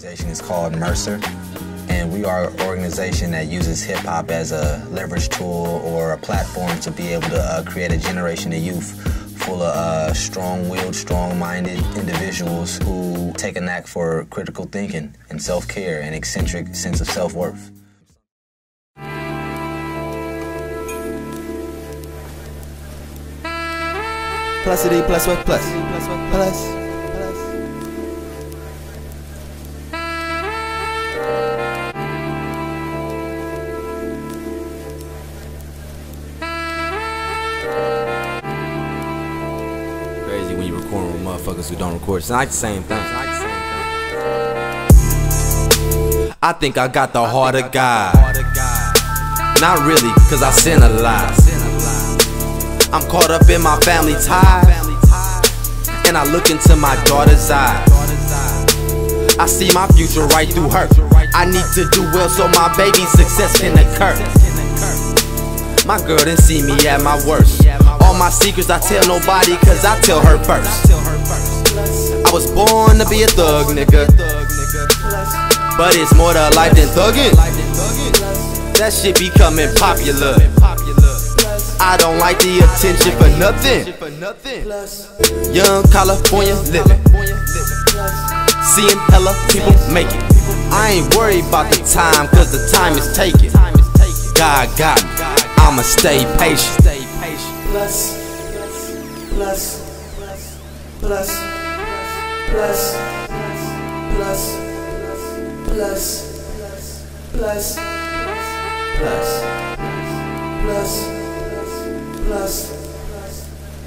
organization is called Mercer, and we are an organization that uses hip hop as a leverage tool or a platform to be able to uh, create a generation of youth full of uh, strong-willed, strong-minded individuals who take a knack for critical thinking and self-care and eccentric sense of self-worth. Plus it plus what plus? Plus plus? Motherfuckers who don't record. It's not the same thing. I think I got the heart of God. Not really, cause I sin a lot. I'm caught up in my family ties. And I look into my daughter's eyes. I see my future right through her. I need to do well so my baby's success can occur. My girl didn't see me at my worst. All my secrets I tell nobody cause I tell her first. I was born to be a thug, nigga. But it's more to life than thuggin'. That shit becoming popular. I don't like the attention for nothing. Young California living. Seeing hella people make it. I ain't worried about the time, cause the time is taken. God got me. I'ma stay patient. Plus, plus, plus, plus, plus, plus, plus, plus, plus,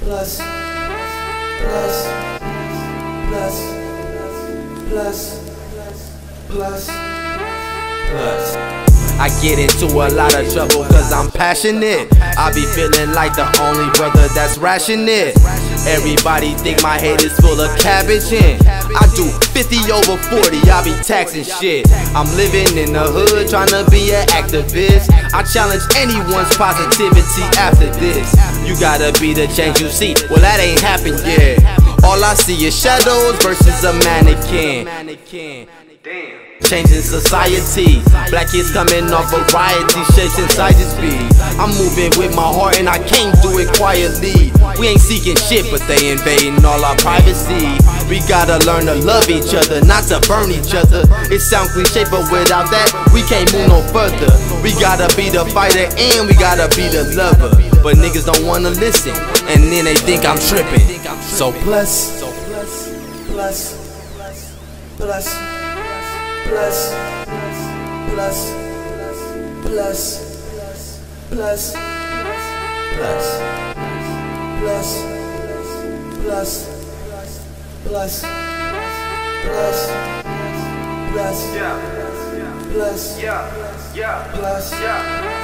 plus, plus, plus, plus, plus, plus, plus. I get into a lot of trouble cause I'm passionate. I be feeling like the only brother that's rationing. Everybody think my head is full of cabbage and I do 50 over 40, I be taxing shit. I'm living in the hood trying to be an activist. I challenge anyone's positivity after this. You gotta be the change you see. Well, that ain't happened yet. All I see is shadows versus a mannequin. Changing society, black kids coming off variety, shapes inside this beat. I'm moving with my heart and I can't do it quietly. We ain't seeking shit, but they invading all our privacy. We gotta learn to love each other, not to burn each other. It sound cliche, but without that, we can't move no further. We gotta be the fighter and we gotta be the lover. But niggas don't wanna listen, and then they think I'm tripping. So plus, plus, plus, plus, plus, plus, plus, plus, plus, plus, plus, plus, plus, plus, plus, yeah, yeah. plus.